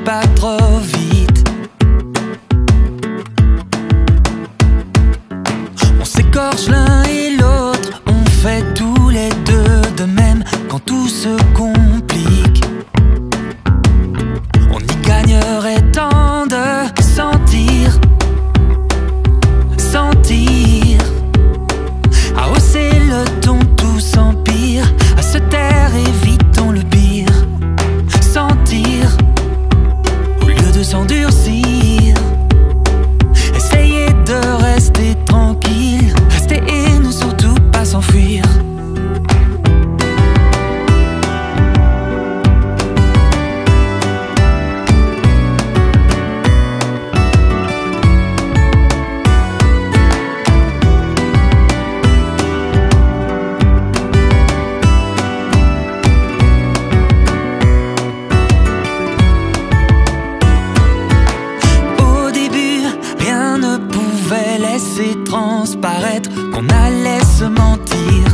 pas trop vite. On s'écorche l'un et l'autre, on fait tous les deux de même quand tout se complique. On y gagnerait tant. s'endurcit. pouvait laisser transparaître qu'on allait se mentir.